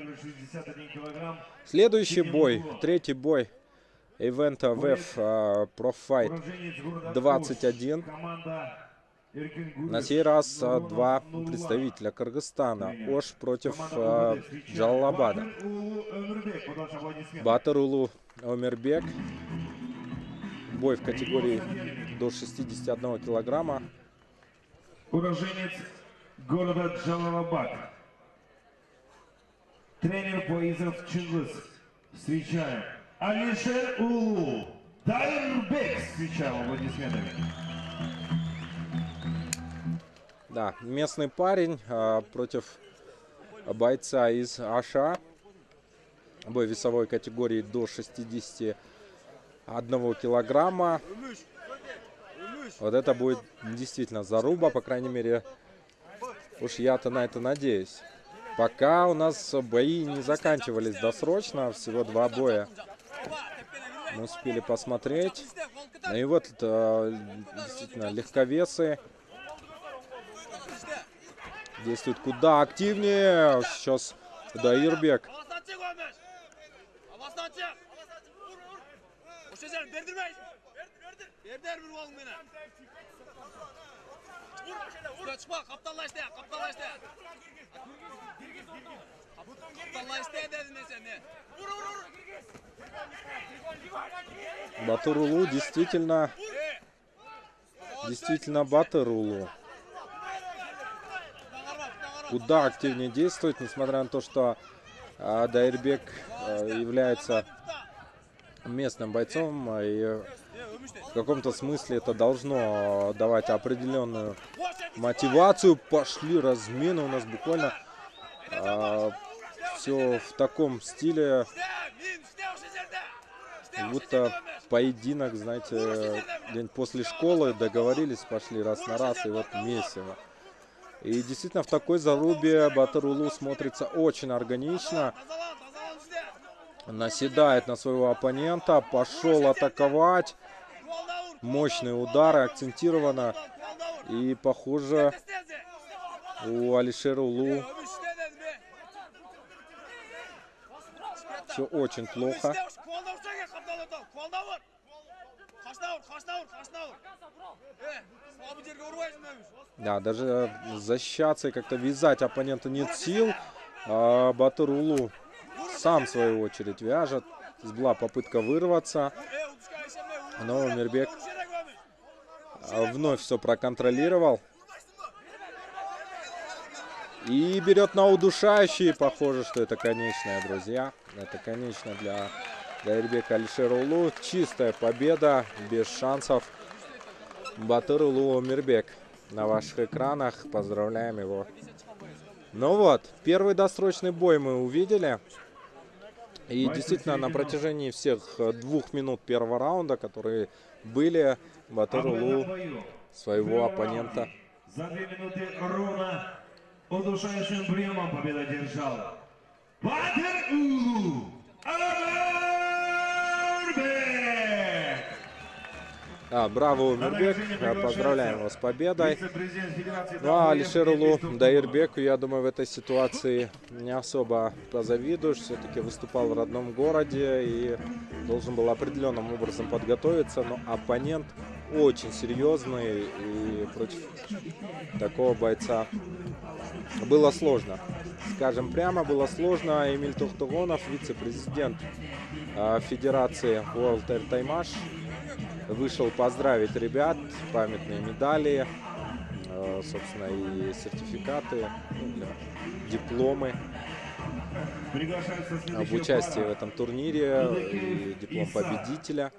61 килограмм. Следующий бой, третий бой ивента ВЭФ Уроженец города 21. Ош. Команда Эркин Гуров. На сей раз а, два представителя Кыргызстана. Ош против встречает Джалалабада. Батыр Улу Өмірбек. Подальше аплодисменты. Батырулу Омербек. Бой в категории до 61 килограмма. Уроженец города Джалалабад. Тренер Боизов Чингис. Встречаем. Алишер Улу. Дайрбек. Встречаем аплодисментами. Да, местный парень а, против бойца из Аша. Бой весовой категории до 61 килограмма. Вот это будет действительно заруба, по крайней мере, уж я-то на это надеюсь. Пока у нас бои не заканчивались досрочно, всего два боя мы успели посмотреть. Ну и вот э, действительно легковесы действуют куда активнее. Сейчас Даирбек Vur çıkma. Kaptanla işte. Kaptanla işte. Kaptanla işte sen ne? Батырулу действительно, действительно Батырулу. Куда активнее действует, несмотря на то, что а, Дайрбек а, является местным бойцом, а, и в каком-то смысле это должно давать определенную мотивацию. Пошли размены у нас буквально все в таком стиле, будто поединок, знаете, где-нибудь после школы договорились, пошли раз на раз, и вот месиво. И действительно в такой зарубе Батарулу смотрится очень органично. Наседает на своего оппонента, пошел атаковать. Мощные удары, vur. И похоже у Алишера Улу все очень плохо. Да, даже защищаться и как-то вязать оппонента нет сил. А Батарулу сам в свою очередь вяжет. Здесь была попытка вырваться. Но Мирбек вновь все проконтролировал. И берет на удушающий. Похоже, что это конечная, друзья. Это конечная для Дайрбека Алишера Улу. Чистая победа, без шансов. Батыр Улу Мирбек на ваших экранах. Поздравляем его. Ну вот, первый досрочный бой мы увидели. И действительно, на протяжении всех э, двух минут первого раунда, которые были, Батыр А в этом Улу бою своего оппонента. За две минуты ровно удушающим приемом победа держал Батыр А, браво, Умирбек. награждение Поздравляем его с победой. Ну а Алишерулу Даирбеку, я думаю, в этой ситуации не особо позавидуешь. Все-таки выступал в родном городе и должен был определенным образом подготовиться. Но оппонент очень серьезный и против такого бойца было сложно. Скажем прямо, было сложно. Эмиль Тухтугонов, вице-президент а, Федерации World Air Таймаш, вышел поздравить ребят, памятные медали, э, собственно, и сертификаты, ну, дипломы. Об участии в этом турнире и диплом победителя.